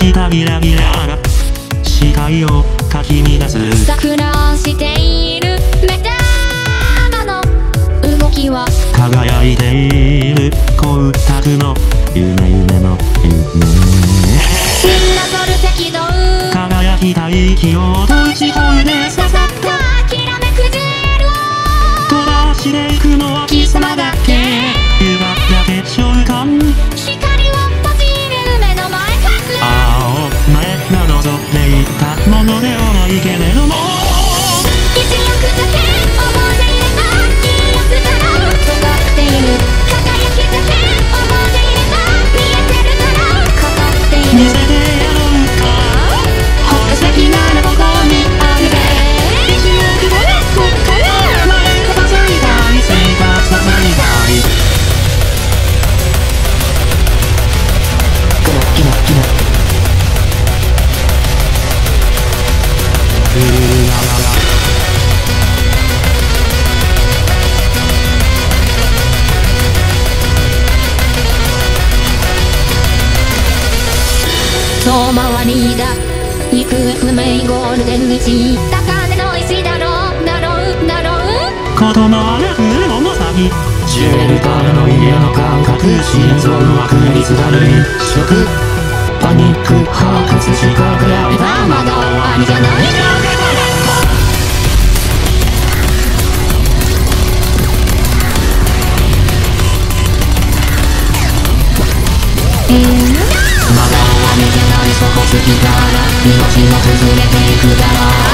ギラギラが視界をかき乱す錯乱している目玉の動きは輝いている光沢の夢夢の夢みんなそる赤道輝きたい気を閉じ込めてささっと諦めくじるを飛ばしていくのは貴様だけいたの遠回りだ行方不明ゴールデン道高値の石だろう。だろうだろう。ことのある雲の先シュエルターの家の感覚心臓の悪率だるい食パニック把握しかくられたまだ終わりじゃないえー好きから命は崩れていくだろう。